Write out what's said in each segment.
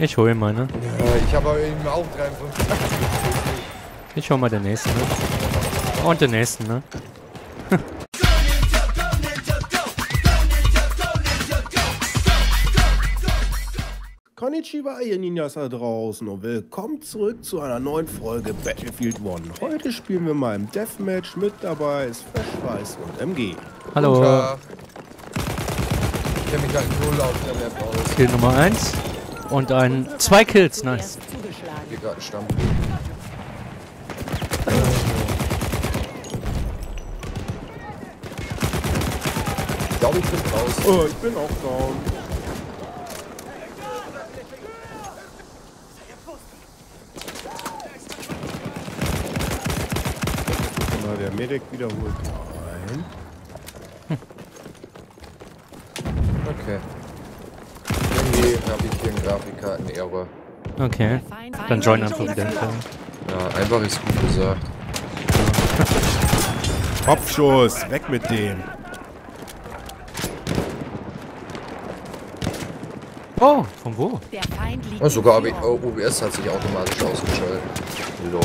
Ich hole mal, ne? Ja, ich habe aber eben auch 53. Ich hol mal den nächsten, ne? Und den nächsten, ne? Konnichiwa, ihr Ninjas da draußen und willkommen zurück zu einer neuen Folge Battlefield 1. Heute spielen wir mal im Deathmatch. Mit dabei ist Flashweiß und MG. Hallo. Ich kenne mich halt null auf der Map aus. Kill Nummer 1. Und ein. Zwei Kills, nice. Ich glaube, ich bin raus. Oh, ich bin auch down. Mal der Medic wiederholt. Nein. Okay. Irgendwie habe ich hier einen Grafikkarten-Error. Okay. Dann join einfach wieder. Ja, einfach ist gut gesagt. Kopfschuss, weg mit dem. Oh, von wo? Und sogar in AB Führung. oh, OBS hat sich automatisch ausgeschaltet. Lol.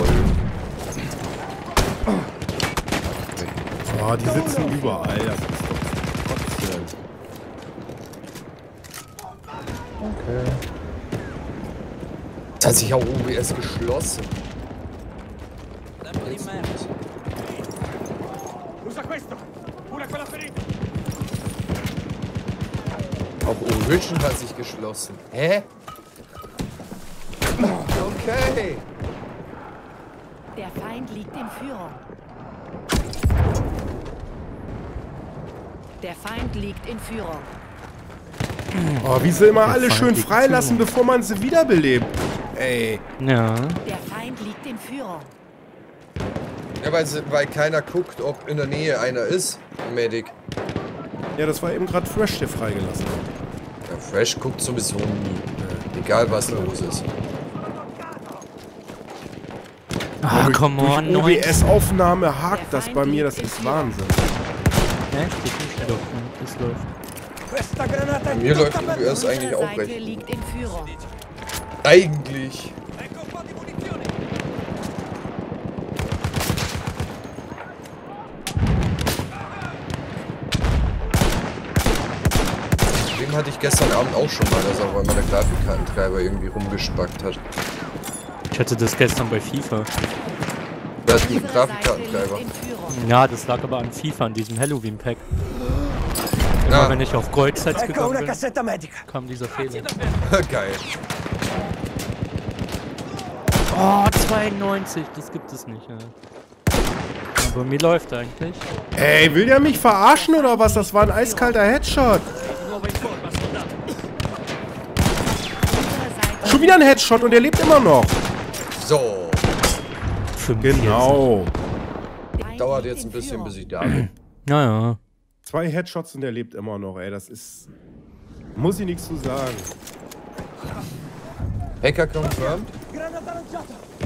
Oh, die sitzen überall. Das ist doch trotzdem. Okay. Es hat sich auch OBS geschlossen. Auch Origin hat sich geschlossen. Hä? Okay. Der Feind liegt in Führung. Der Feind liegt in Führung. Oh, wie sie immer Der alle Feind schön freilassen, bevor man sie wiederbelebt. Ey. Ja. Der Feind liegt in Führung. Ja, weil, sie- weil keiner guckt, ob in der Nähe einer ist. Medic. Ja, das war eben gerade Fresh, der freigelassen hat. Ja, Fresh guckt sowieso nie. Egal was los ist. Ah, Durch- come durch on. neun. OBS-Aufnahme hakt das bei mir, das ist Wahnsinn. Echt? Ich nicht doch. Das läuft. Bei mir läuft OBS eigentlich auch recht. Eigentlich. Dem hatte ich gestern Abend auch schon mal, dass er bei meiner Grafikkartentreiber irgendwie rumgespackt hat. Ich hatte das gestern bei FIFA. Der hat einen Unsere Seite Grafikkartentreiber. Ja, das lag aber an FIFA, an diesem Halloween-Pack. Immer Ja, wenn ich auf Goldsets gegangen bin, kam dieser Fehler. geil. Oh, 92, das gibt es nicht. Ja. Aber mir läuft eigentlich. Ey, will der mich verarschen oder was? Das war ein eiskalter Headshot. Schon wieder ein Headshot und er lebt immer noch. So. Fünf Genau. Dauert jetzt in ein bisschen, bis ich da bin. Naja. Zwei Headshots und er lebt immer noch, ey. Das ist... Muss ich nichts zu sagen. Hacker confirmed.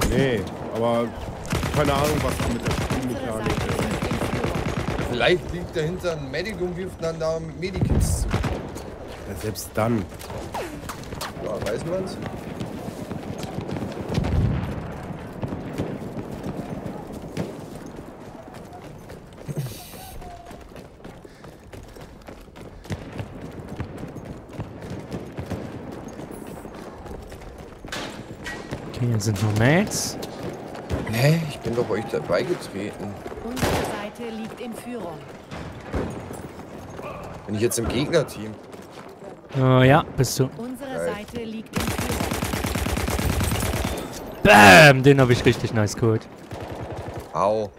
Nee, aber keine Ahnung, was da mit der Unsere Spielmechanik Seite ist. Vielleicht liegt dahinter ein Medic und wirft dann da Medikits zu. Ja, selbst dann. Ja, weiß man's? Hier sind noch Mates. Hä? Ich bin doch euch dabei getreten. Unsere Seite liegt in Führung. Bin ich jetzt im Gegnerteam? Äh, ja, bist du. Unsere Geil. Seite liegt in Führung. Bam! Den habe ich richtig nice geholt. Au.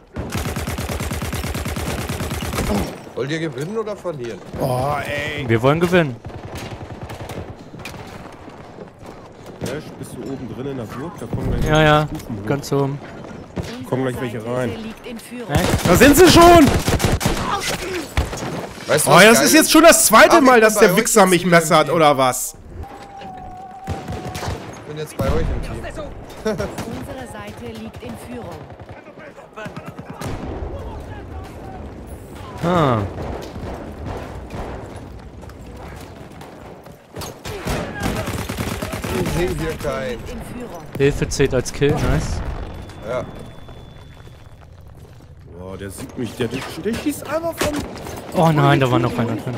Wollt ihr gewinnen oder verlieren? Oh, ey. Wir wollen gewinnen. Bist du oben drin in der Burg? Da kommen gleich Ja, ja. Stufen. Ganz oben. Kommen gleich welche rein. Da sind sie schon! Weißt du, Oh, das ist jetzt schon das zweite Ach, Mal, dass der Wichser mich messert, Team. oder was? Ich bin jetzt bei euch im Team. Unsere Seite liegt in Führung. Ah. Sehe hier keinen. Hilfe zählt als Kill, nice. Ja. Boah, der sieht mich, der, der, der schießt einfach von... Oh nein, da war noch einer drin.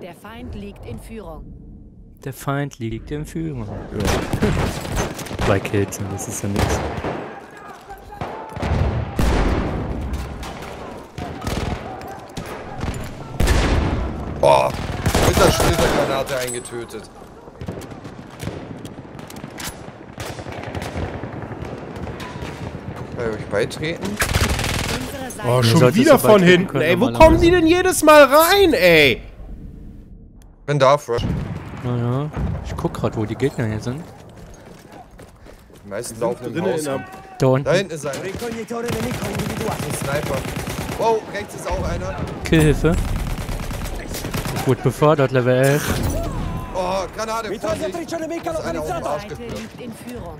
Der Feind liegt in Führung. Der Feind liegt in Führung. Zwei Kills, das ist ja nichts. Oh, mit der Splittergranate eingetötet. Bei euch beitreten? Oh, schon wieder so von hinten, können, ey. Wo kommen die denn jedes Mal rein, ey? Bin da, Fresh. Naja, ich guck grad, wo die Gegner hier sind. Die meisten laufen im Drinnen Haus. in der... Da Da hinten ist ein. Sniper. Wow, rechts ist auch einer. Killhilfe. Ich wurde befördert, Level 11. Oh, Granate, Vorsicht. Ist einer auf dem. Arsch Seite geklappt. liegt in Führung.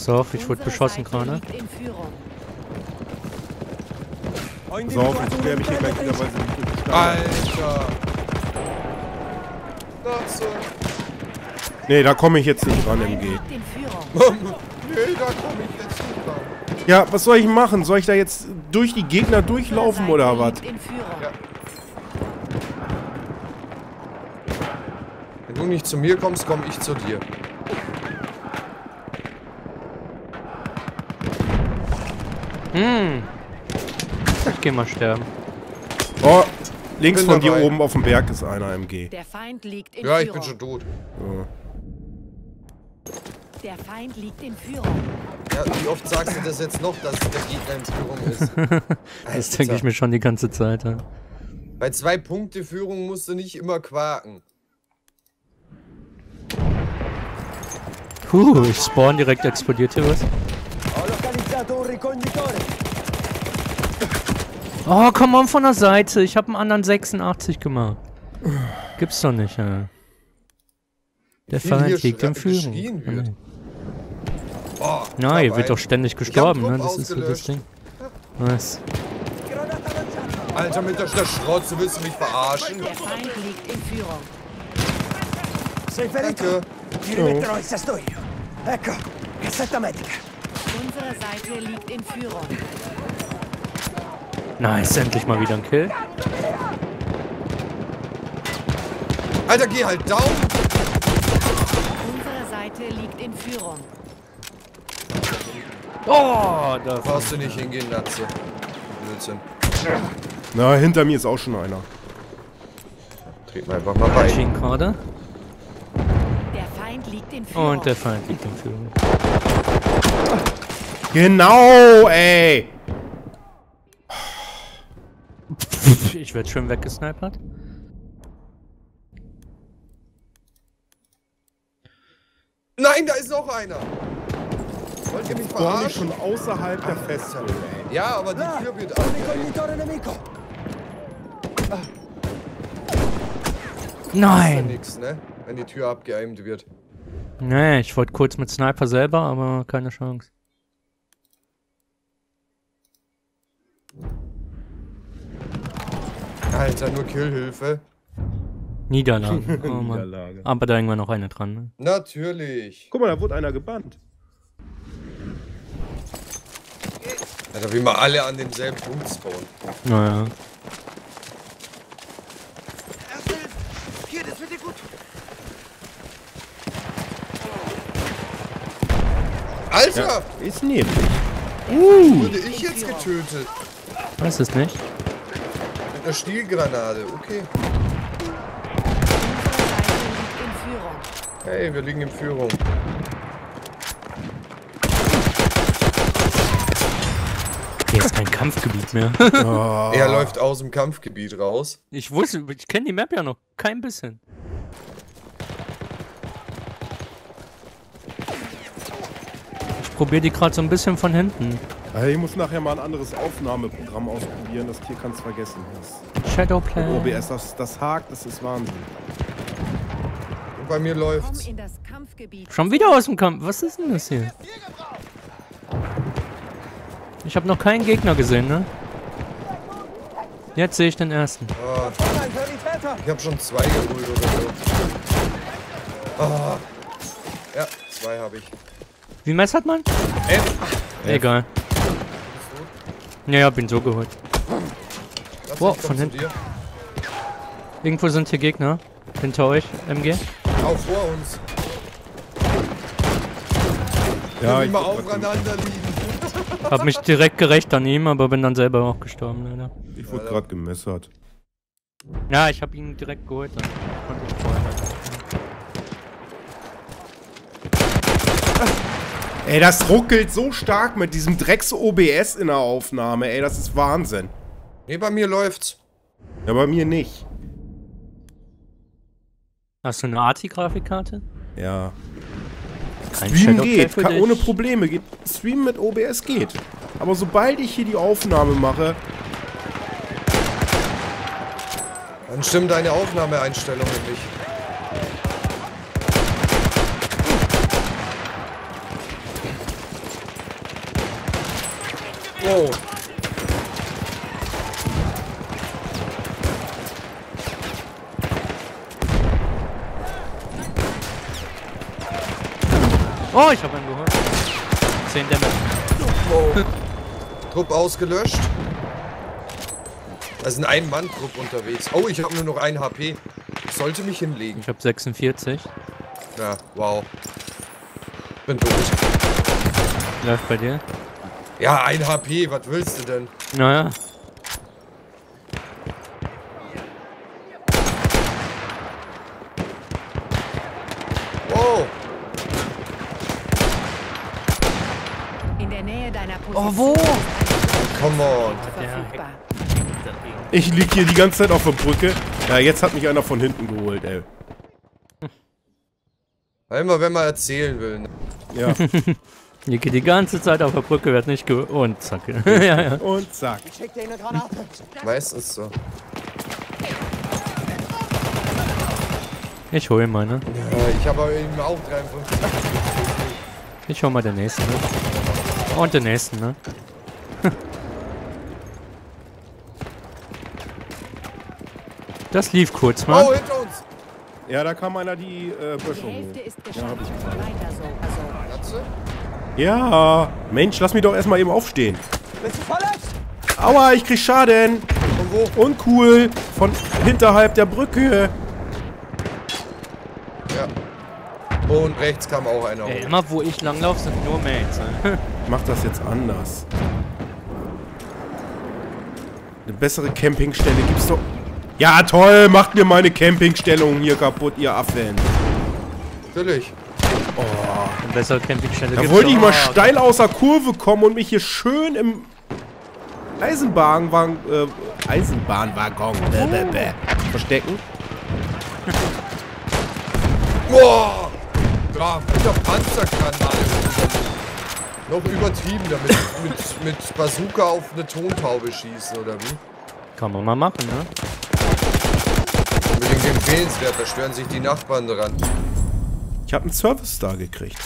Pass auf, ich wurde beschossen gerade. Pass auf, ich klär mich hier gleich wieder, weil sie mich Alter. Nee, da komme ich jetzt nicht ran, MG. Nee, da komme ich jetzt nicht ran. Ja, was soll ich machen? Soll ich da jetzt durch die Gegner durchlaufen oder was? Ja. Wenn du nicht zu mir kommst, komme ich zu dir. Hm. Ich geh mal sterben. Oh, links von dir oben auf dem Berg ist einer, MG. Der Feind liegt in Ja, ich bin schon tot. Ja. Der Feind liegt in Führung. Ja, wie oft sagst du das jetzt noch, dass der Gegner in Führung ist? Das denke ich mir schon die ganze Zeit. Ja. Bei zwei Punkte Führung musst du nicht immer quaken. Puh, ich spawn direkt explodiert hier was. Oh, komm on von der Seite. Ich habe einen anderen 86 gemacht. Gibt's doch nicht, ja. Der Feind liegt in Führung. Ja, Oh, Na, hier knapp wird doch ständig gestorben, ne? Das ist so das. Ding. Was? Alter, mit der Schrott, du willst mich verarschen? Der Feind liegt in Führung. Sei ferito? Danke. Ti rimetterò il sesto io. Ecco, cassetta medica. Unsere Seite liegt in Führung. Nice, endlich mal wieder ein Kill. Alter, geh halt down. Unsere Seite liegt in Führung. Oh, da Brauchst du nicht hingehen, Natze. Blödsinn. Na, hinter mir ist auch schon einer. Treten wir einfach mal bei. Schien gerade. Der Feind liegt in Führung. Und der Feind liegt in Führung. Genau, ey! Ich werde schön weggesnipert. Nein, da ist noch einer. Wollt ihr mich verarschen? schon außerhalb der Festung, ey. Ja, aber die Tür wird auf. nemico. ist ja Nein! nix, ne? Wenn die Tür abgeaimt wird. Nee, ich wollte kurz mit Sniper selber, aber keine Chance. Alter, nur Killhilfe. Niederlage. Oh Mann. Niederlage. Aber da irgendwann noch eine dran, ne? Natürlich. Guck mal, da wurde einer gebannt. Alter, wie wir alle an demselben Punkt spawnen. Naja. Hier, das wird dir gut. Alter, Ist neben. wurde ich jetzt getötet? Weiß es nicht. Mit einer Stielgranate, okay. Hey, wir liegen in Führung. Hier ist kein Kampfgebiet mehr. Er läuft aus dem Kampfgebiet raus. ich wusste, ich kenne die Map ja noch. Kein bisschen. Probiere die gerade so ein bisschen von hinten. Ich muss nachher mal ein anderes Aufnahmeprogramm ausprobieren. Das Tier kannst vergessen. Das Shadowplay. OBS, das, das hakt, das ist Wahnsinn. Und bei mir Komm läuft's. in das Kampfgebiet. Schon wieder aus dem Kampf. Was ist denn das hier? Ich habe noch keinen Gegner gesehen, ne? Jetzt sehe ich den ersten. Täter! ich habe schon zwei geholt oder so. Ah. Ja, zwei habe ich. Wie messert man? F. Egal. Ja, ja, bin so geholt. Lass Boah, ich von hinten. Irgendwo sind hier Gegner. Hinter euch, MG. Auch vor uns. Ja, ich immer aufeinander liegen. Hab mich direkt gerecht an ihm, aber bin dann selber auch gestorben, leider. ich wurde gerade gemessert. Ja, ich hab ihn direkt geholt. Dann konnte ich vorher Ey, das ruckelt so stark mit diesem Drecks-OBS in der Aufnahme. Ey, das ist Wahnsinn. Nee, bei mir läuft's. Ja, bei mir nicht. Hast du eine ARTI-Grafikkarte? Ja. Kein Stream geht, kann, ohne Probleme. Geht, Stream mit OBS geht. Aber sobald ich hier die Aufnahme mache, Dann stimmen deine Aufnahmeeinstellungen nicht. Wow. Oh, ich hab einen geholt. 10 Damage. wow. Trupp ausgelöscht. Da ist ein Ein-Mann-Trupp unterwegs. Oh, ich habe nur noch ein HP. Ich sollte mich hinlegen. Ich hab 46. Na, wow. Bin tot. Läuft bei dir? Ja, ein HP, was willst du denn? Naja. Wow. In der Nähe deiner Position. Oh, wo? Come on. Ich lieg hier die ganze Zeit auf der Brücke. Ja, jetzt hat mich einer von hinten geholt, ey. Immer wenn man erzählen will. ne? Ja. Hier geht die ganze Zeit auf der Brücke, wird nicht ge... Und zack. ja, ja. Und zack. Ich schick dir eine Granate. Meistens so. Ich hol meine. Ja, ich habe aber eben auch 53. Ich hol mal den nächsten, ne? Und den nächsten, ne? Das lief kurz mal. Oh, hinter uns! Ja, da kam einer die äh, Die Böschung Hälfte hoch. ist geschafft. Weiter so. Also, Katze? Ja, Mensch, lass mich doch erstmal eben aufstehen. Bist du verletzt? Aua, ich krieg Schaden. Von wo? Uncool. Von hinterhalb der Brücke. Ja. Und rechts kam auch einer Ey, hoch. immer wo ich langlaufe, sind nur Mates. Ne? Ich mach das jetzt anders. Eine bessere Campingstelle gibt's doch. Ja, toll, macht mir meine Campingstellung hier kaputt, ihr Affen. Natürlich. Eine bessere Campingstelle Da wollte ich mal Ah, steil aus der Kurve kommen und mich hier schön im Eisenbahnwagen, äh, Eisenbahnwaggon bäh, bäh, bäh, verstecken. Boah! Ja, hab Panzergranaten. Noch übertrieben damit. Mit, mit Bazooka auf eine Tontaube schießen, oder wie? Kann man mal machen, ne? Unbedingt empfehlenswert, da stören sich die Nachbarn dran. Ich habe einen Service Star gekriegt.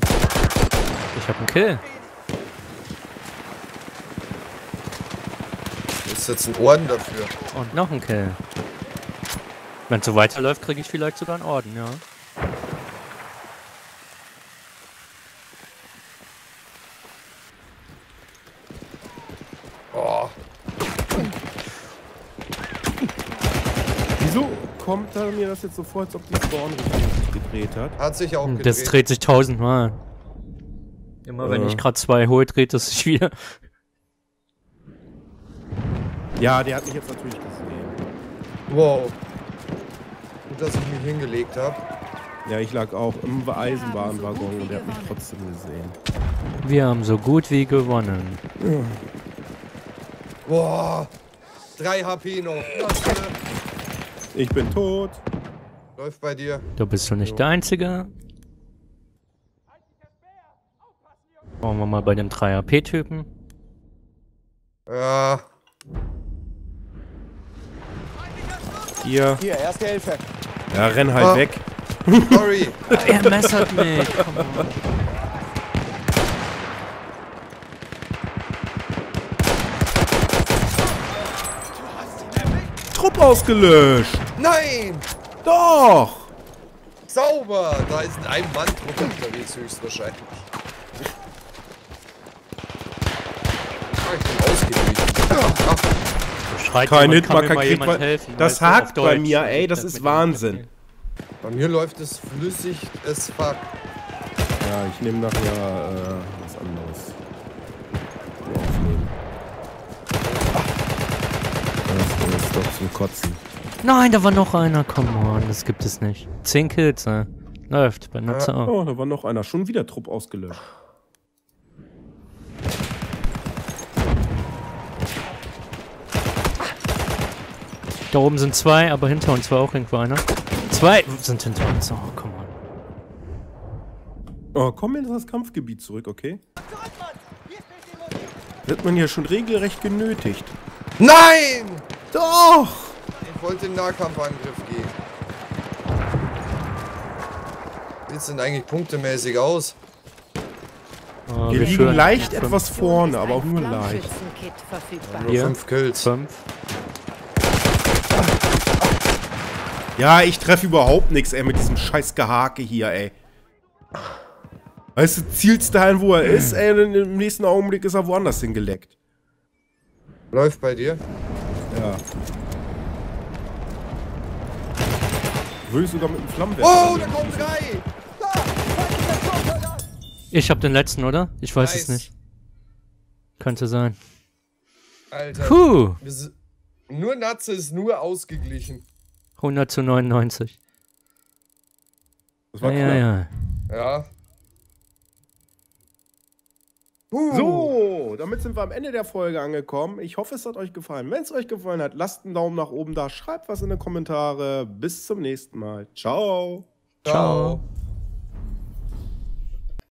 Ich hab einen Kill. Ist jetzt ein Orden dafür. Und noch einen Kill. Wenn es so weiterläuft, kriege ich vielleicht sogar einen Orden, ja. Oh, Wieso kommt da mir das jetzt so vor, als ob die Spawn richtig gedreht hat? hat sich auch Das gedreht. dreht sich tausendmal. Immer wenn Äh. ich gerade zwei hole, dreht es sich wieder. Ja, der hat mich jetzt natürlich gesehen. Wow. Gut, dass ich mich hingelegt habe. Ja, ich lag auch im Eisenbahnwaggon und der hat mich trotzdem gesehen. Wir haben so gut wie gewonnen. Boah. 3 HP noch. Ich bin tot. Läuft bei dir. Da bist du nicht der Einzige. Schauen wir mal bei dem 3AP-Typen. Ja. Hier. Hier, erste Hilfe. Ja, renn halt Ah. weg. Sorry. Er messert mich. Come on. Trupp ausgelöscht. Nein! Doch. Sauber! Da ist ein Ein-Mann-Trupp unterwegs höchstwahrscheinlich. Ah, ich bin ausgewichen. Ah, Schreit Kein Hitmarker kriegt man- das hakt bei Deutsch. mir, ey, das Ich ist Wahnsinn. bei mir läuft es flüssig as fuck. Ja, ich nehme nachher äh, was anderes. Aufnehmen. Das ist doch zum Kotzen. Nein, da war noch einer. Come on, das gibt es nicht. Zehn Kills, äh. Läuft, bei Nutzer auch. Oh, da war noch einer. Schon wieder Trupp ausgelöscht. Da oben sind zwei, aber hinter uns war auch irgendwo einer. Zwei sind hinter uns. Oh, come on. Oh, komm in das Kampfgebiet zurück, okay? Wird man ja schon regelrecht genötigt. Nein! Doch! Ich wollte in den Nahkampfangriff gehen. Wie denn eigentlich punktemäßig aus? Oh, Wir liegen schön. leicht Fünf. etwas vorne, aber auch nur leicht. Verfügbar. Nur fünf Kills. Fünf. Ja, ich treffe überhaupt nichts, ey, mit diesem scheiß Gehake hier, ey. Weißt du, zielst dahin, wo er ist, ey, und im nächsten Augenblick ist er woanders hingeleckt. Läuft bei dir? Ja. Würde ich sogar mit einem Flammenwerfer. Oh, da kommen drei! Ich hab den letzten, oder? Ich weiß es Nice. nicht. Könnte sein. Alter. Puh. Nur Natze ist nur ausgeglichen. 100 zu 99. Das Ja, war ja, knapp. ja. Ja. Puh. So, damit sind wir am Ende der Folge angekommen. Ich hoffe, es hat euch gefallen. Wenn es euch gefallen hat, lasst einen Daumen nach oben da, schreibt was in die Kommentare. Bis zum nächsten Mal. Ciao. Ciao.